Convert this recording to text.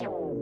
you